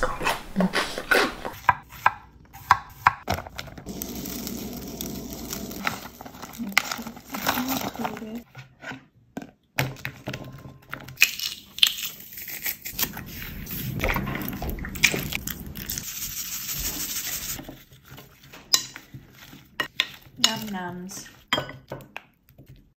Num nums.